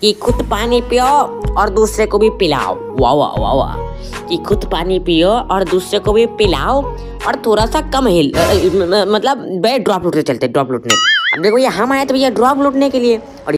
कि खुद पानी पियो और दूसरे को भी पिलाओ। वाह वाह वाह वाह। कि खुद पानी पियो और दूसरे को भी पिलाओ और थोड़ा सा कम हिल मतलब ड्रॉप लूटने चलते, ड्रॉप लूटने। अब देखो ये हम आए तो भैया ड्रॉप लूटने के लिए और